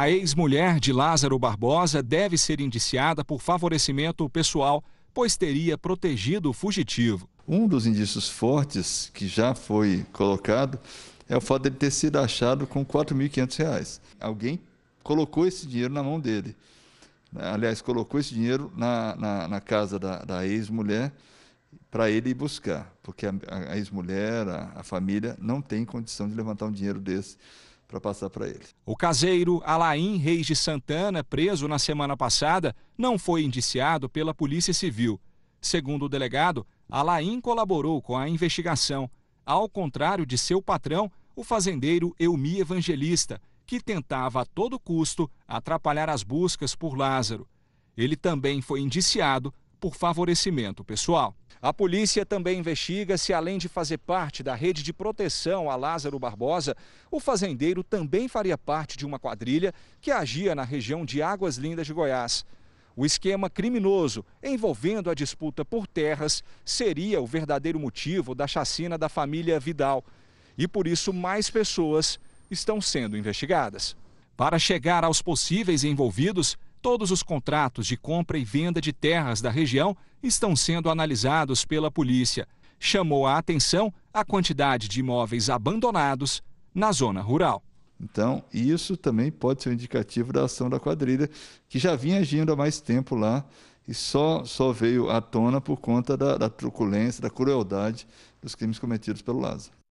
A ex-mulher de Lázaro Barbosa deve ser indiciada por favorecimento pessoal, pois teria protegido o fugitivo. Um dos indícios fortes que já foi colocado é o fato de ele ter sido achado com R$ 4.500. Alguém colocou esse dinheiro na mão dele. Aliás, colocou esse dinheiro na, na, na casa da, da ex-mulher para ele ir buscar, porque a, a ex-mulher, a, a família, não tem condição de levantar um dinheiro desse para passar para. O caseiro Alain Reis de Santana, preso na semana passada, não foi indiciado pela Polícia Civil. Segundo o delegado, Alain colaborou com a investigação, ao contrário de seu patrão, o fazendeiro Elmi Evangelista, que tentava a todo custo atrapalhar as buscas por Lázaro. Ele também foi indiciado por favorecimento pessoal. A polícia também investiga se, além de fazer parte da rede de proteção a Lázaro Barbosa, o fazendeiro também faria parte de uma quadrilha que agia na região de Águas Lindas de Goiás. O esquema criminoso envolvendo a disputa por terras seria o verdadeiro motivo da chacina da família Vidal. E por isso mais pessoas estão sendo investigadas. Para chegar aos possíveis envolvidos, Todos os contratos de compra e venda de terras da região estão sendo analisados pela polícia. Chamou a atenção a quantidade de imóveis abandonados na zona rural. Então, isso também pode ser um indicativo da ação da quadrilha, que já vinha agindo há mais tempo lá e só, só veio à tona por conta da, da truculência, da crueldade dos crimes cometidos pelo Lázaro.